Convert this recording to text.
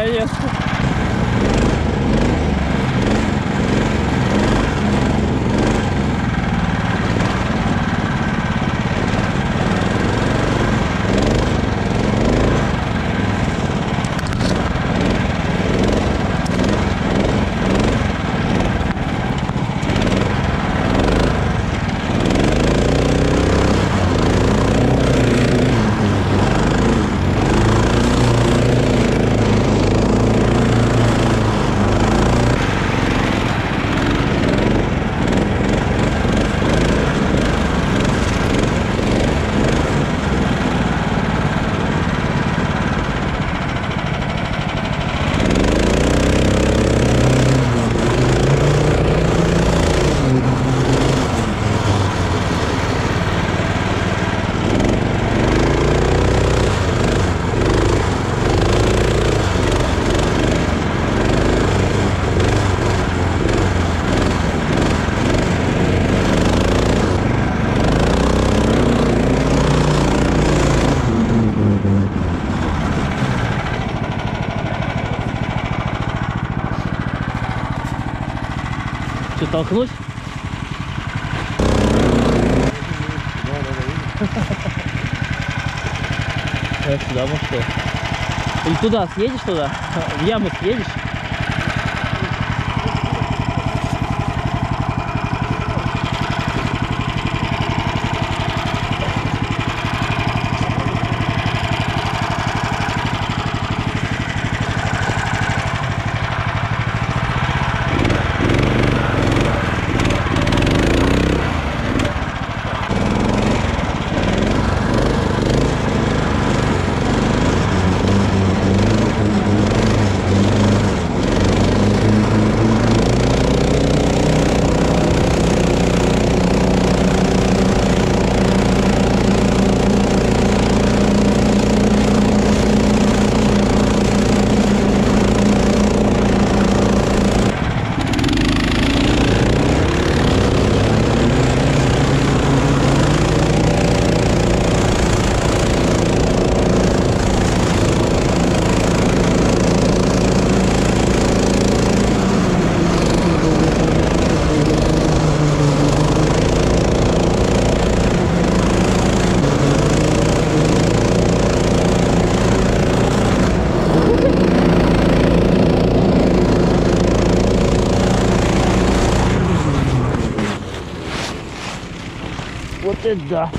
é isso. Что, толкнуть? Сюда, может что? Или туда съедешь туда? В яму съедешь? てんだ。